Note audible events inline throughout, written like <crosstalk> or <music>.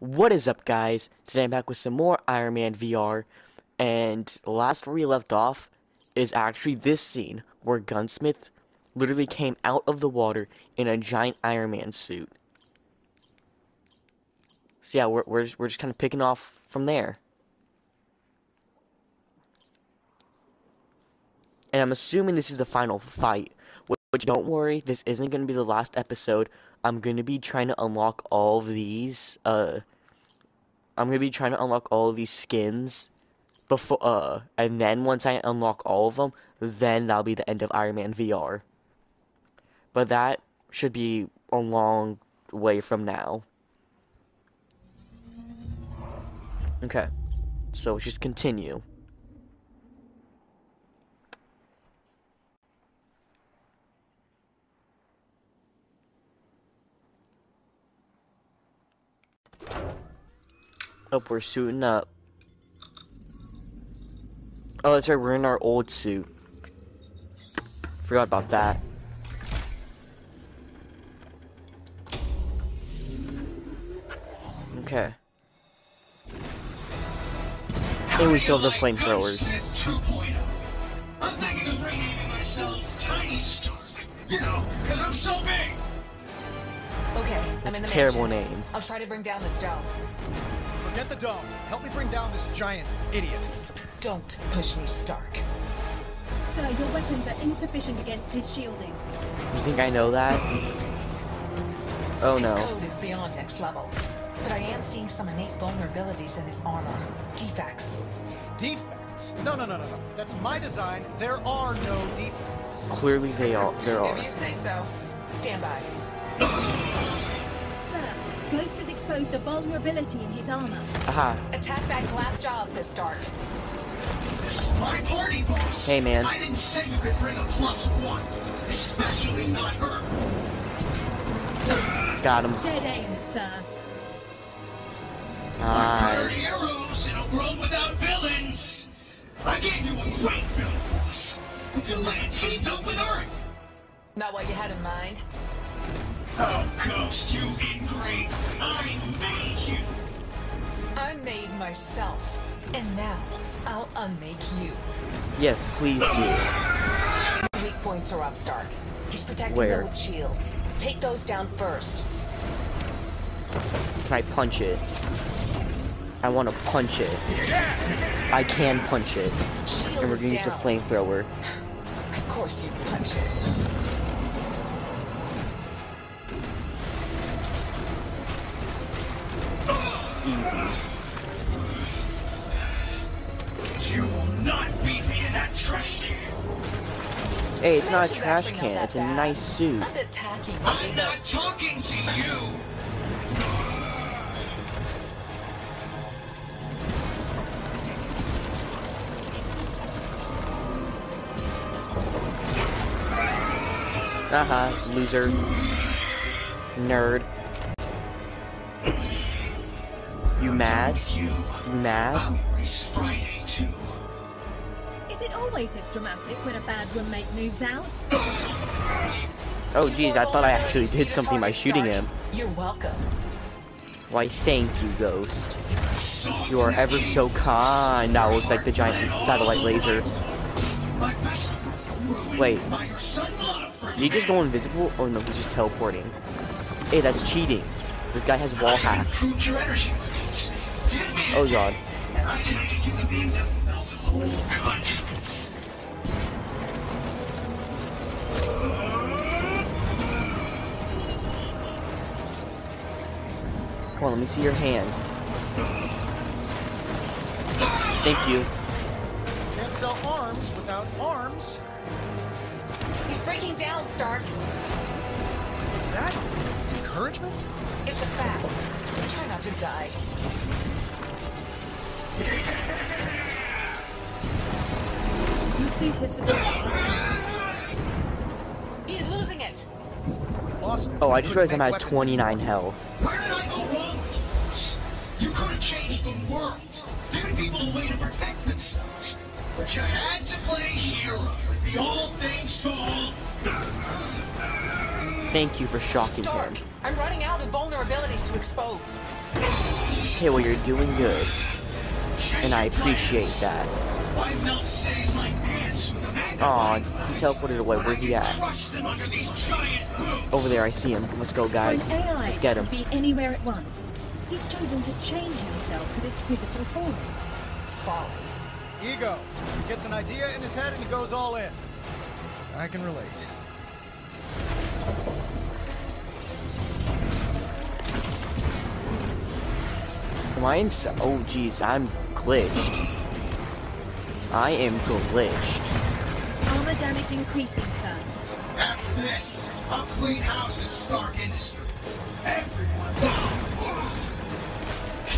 What is up guys? Today I'm back with some more Iron Man VR and last where we left off is actually this scene where Gunsmith literally came out of the water in a giant Iron Man suit. So yeah, we're, we're, we're just kind of picking off from there. And I'm assuming this is the final fight. Which, don't worry, this isn't going to be the last episode. I'm going to be trying to unlock all of these, uh, I'm going to be trying to unlock all of these skins before, uh, and then once I unlock all of them, then that'll be the end of Iron Man VR. But that should be a long way from now. Okay, so just continue. Oh, we're suiting up. Oh, that's right, we're in our old suit. Forgot about that. Okay. And we still have the flamethrowers. I'm thinking of renaming myself Tiny Stark. You know, because I'm so big. Okay, That's I'm in the a terrible mansion. name. I'll try to bring down this dome. Forget the dome. Help me bring down this giant idiot. Don't push me, Stark. Sir, your weapons are insufficient against his shielding. You think I know that? Oh his no. His code is beyond next level. But I am seeing some innate vulnerabilities in his armor. Defects. Defects? No, no, no, no, no. That's my design. There are no defects. Clearly they are. There are. If you say so. Stand by. Sir, Ghost has exposed a vulnerability in his armor. Aha. Attack that glass jaw of this dark. This is my party, boss. Hey, man. I didn't say you could bring a plus one, especially not her. Got him. Dead aim, sir. Nice. heroes in a world without villains. I gave you a great villain, boss. You land teamed up with her. Not what you had in mind? Oh, Ghost, you ingrate. I myself. And now, I'll unmake you. Yes, please do. Weak points are up, Stark. He's protecting Where? them with shields. Take those down first. Can I punch it? I want to punch it. I can punch it. Shield And we're gonna use the flamethrower. Of course you punch it. Easy. Hey, it's not a trash can. It's a bad. nice suit. A bit tacky, I'm not talking to you. Haha, loser. Nerd. You mad? You. You mad? Always this dramatic when a bad roommate moves out? Oh geez, I thought I actually did something by shooting him. You're welcome. Why, thank you, Ghost. You are ever so kind. That looks like the giant satellite laser. Wait, did he just go invisible? Oh no, he's just teleporting. Hey, that's cheating. This guy has wall hacks. Improved your energy limits. Give me a Oh god. Come on, let me see your hand. Thank you. Can't sell arms without arms. He's breaking down, Stark. Is that encouragement? It's a fact. Try not to die. You see her civilian. He's losing it. Lost. Oh, I just realized I'm at 29 anymore. health. You could have changed the world, given people a way to protect themselves. But you had to play hero and be all things to all. Thank you for shocking Stark, him. I'm running out of vulnerabilities to expose. Okay, well, you're doing good. Change And I appreciate plans. that. Why melt cities like ants with a magnifying Aw, he teleported away. Where's he at? can Crush them under these giant hooves. Over there, I see him. Let's go, guys. For an AI Let's get him. be anywhere at once. He's chosen to change himself to this physical form. Folly. Ego. He gets an idea in his head and he goes all in. I can relate. Mine's- Oh, jeez, I'm glitched. I am glitched. Armor damage increasing, sir. After this, I'll clean house at Stark Industries. Everyone.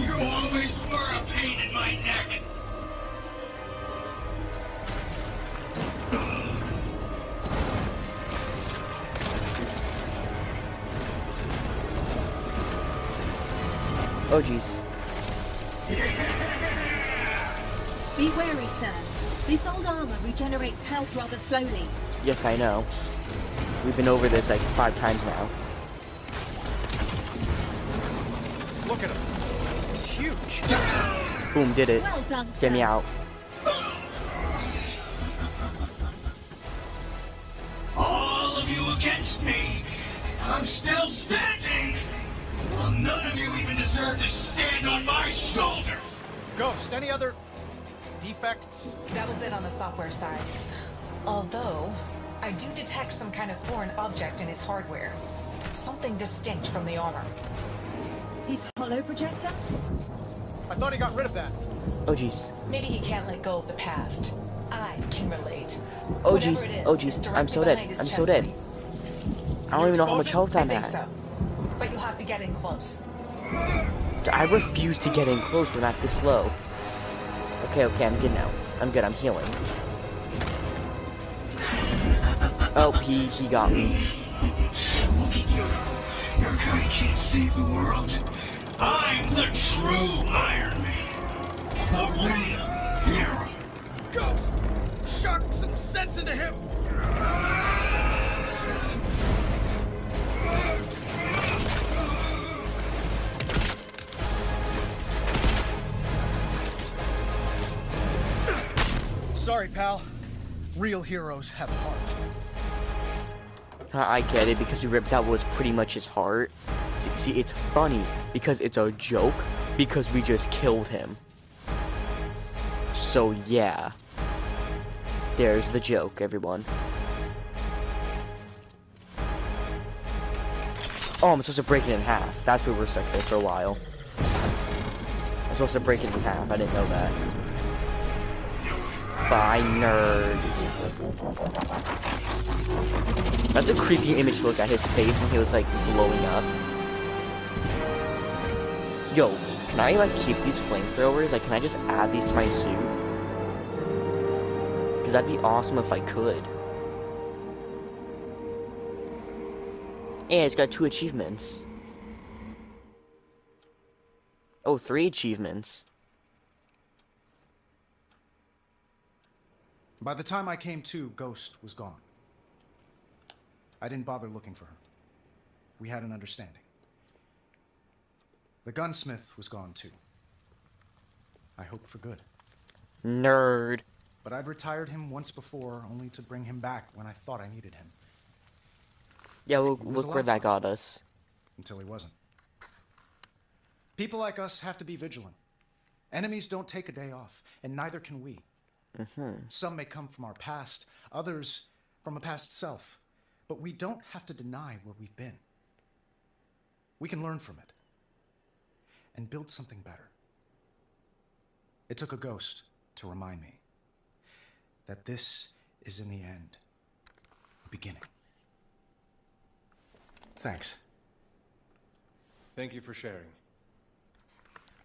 You always were a pain in my neck. Oh, jeez. <laughs> Be wary, sir. This old armor regenerates health rather slowly. Yes, I know. We've been over this like five times now. Look at him. He's huge. Boom, did it. Well done. Get me out. All of you against me. I'm still standing. Well, none of you even deserve to stand on my shoulders. Ghost, any other defects? That was it on the software side. Although, I do detect some kind of foreign object in his hardware. Something distinct from the armor. His holo projector? I thought he got rid of that. Oh, jeez. Maybe he can't let go of the past. I can relate. Oh, Whatever oh, jeez. Oh, is jeez. I'm so dead. I'm so dead. plate. I don't even know how much health I I'm think at. so. But you'll have to get in close. I refuse to get in close. We're not this low. Okay, okay, I'm good now. I'm good. I'm healing. Oh, he he got me. Look at you. Your kind can't save the world. I'm the true Iron Man. The real hero. Ghost! Shark some sense into him! Sorry, pal. Real heroes have heart. I I get it because you ripped out what was pretty much his heart. See, see, it's funny because it's a joke because we just killed him. So yeah. There's the joke, everyone. Oh, I'm supposed to break it in half. That's where we're stuck there for a while. I'm supposed to break it in half. I didn't know that. Bye, nerd. That's a creepy image to look at his face when he was like blowing up. Yo, can I like keep these flamethrowers? Like, can I just add these to my suit? Because that'd be awesome if I could. Yeah, it's got two achievements. Oh, three achievements. By the time I came to, Ghost was gone. I didn't bother looking for her. We had an understanding. The gunsmith was gone too. I hope for good. Nerd. But I'd retired him once before, only to bring him back when I thought I needed him, Yeah, look, look where that got us. until he wasn't. People like us have to be vigilant. Enemies don't take a day off, and neither can we. Mm-hmm. Some may come from our past, others from a past self, but we don't have to deny where we've been. We can learn from it and build something better. It took a ghost to remind me that this is in the end a beginning. Thanks. Thank you for sharing.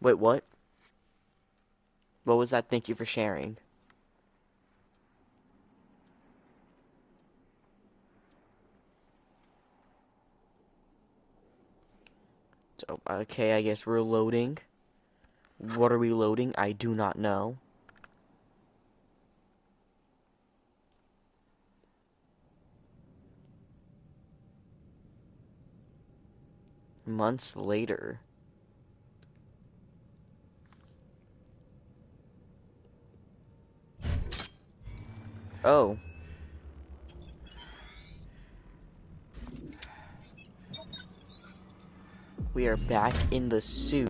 Wait, what? What was that? Thank you for sharing. Oh, okay, I guess we're loading. What are we loading? I do not know. Months later. Oh. We are back in the suit.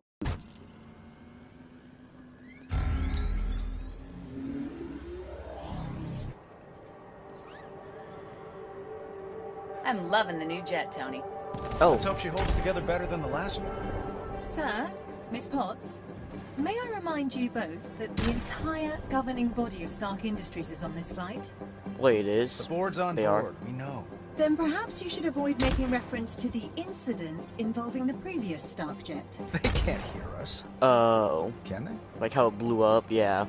I'm loving the new jet, Tony. Oh, Let's hope she holds together better than the last one. Sir, Miss Potts, may I remind you both that the entire governing body of Stark Industries is on this flight? wait, it The board's on They are. board. We know. Then perhaps you should avoid making reference to the incident involving the previous Stark jet. <laughs> They can't hear us, Oh, can they? like how it blew up, yeah.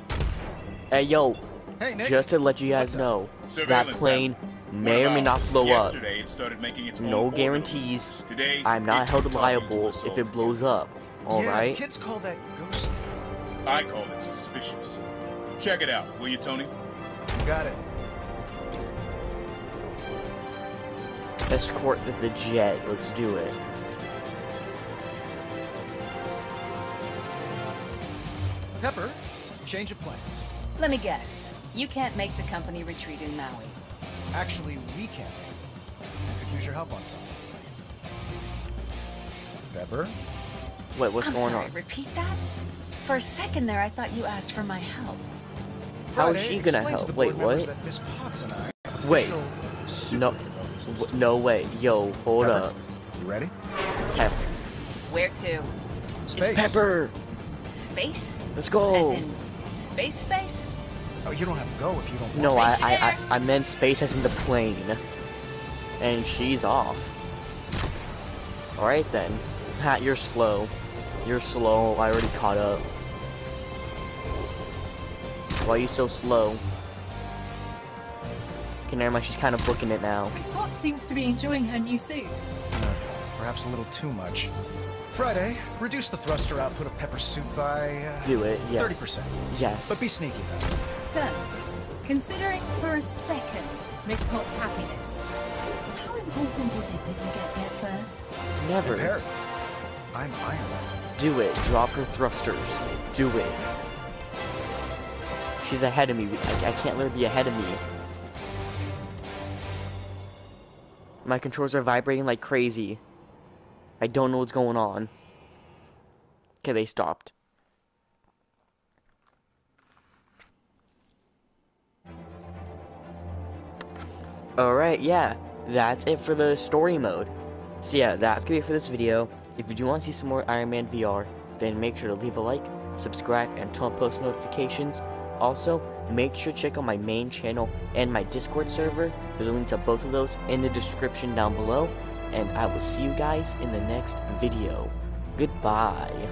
Hey, yo, Hey, Nick. just to let you guys What's up? know, that plane One may or may not blow up. It started making its No own guarantees. Today, I'm not held kept talking to liable if it blows up. yeah, Alright? kids call that ghost. I call it suspicious. Check it out, will you, Tony? You got it. Escort the jet. Let's do it. Pepper, change of plans. Let me guess. You can't make the company retreat in Maui. Actually, we can. I could use your help on something. Pepper? Wait, what's I'm going sorry, on? repeat that? For a second there, I thought you asked for my help. How is she gonna explain to help? the Wait, board members what? That Potts and I Wait. Official No, w- no way. Yo, hold Pepper, up. You ready? Pepper. Where to? Space. It's Pepper, Space? let's go. As in space space? Oh, you don't have to go if you don't want. No, I, I, I. I meant space as in the plane. And she's off. Alright then. Hat, you're slow. You're slow. I already caught up. Why are you so slow? Okay, never mind. She's kind of booking it now. Miss Potts seems to be enjoying her new suit. Uh, perhaps a little too much. Friday, reduce the thruster output of Pepper's suit by uh, Do it. Yes. 30%. Yes. But be sneaky about it. Sir, considering for a second Miss Potts' happiness, how important is it that you get there first? Never. Prepare. I'm Iron Man. Do it. Drop her thrusters. Do it. She's ahead of me. I, I can't let her be ahead of me. My controls are vibrating like crazy. I don't know what's going on. Okay, they stopped. Alright, yeah. That's it for the story mode. So yeah, that's gonna be it for this video. If you do want to see some more Iron Man VR, then make sure to leave a like, subscribe, and turn on post notifications. Also, make sure to check out my main channel and my Discord server. There's a link to both of those in the description down below. And I will see you guys in the next video. Goodbye.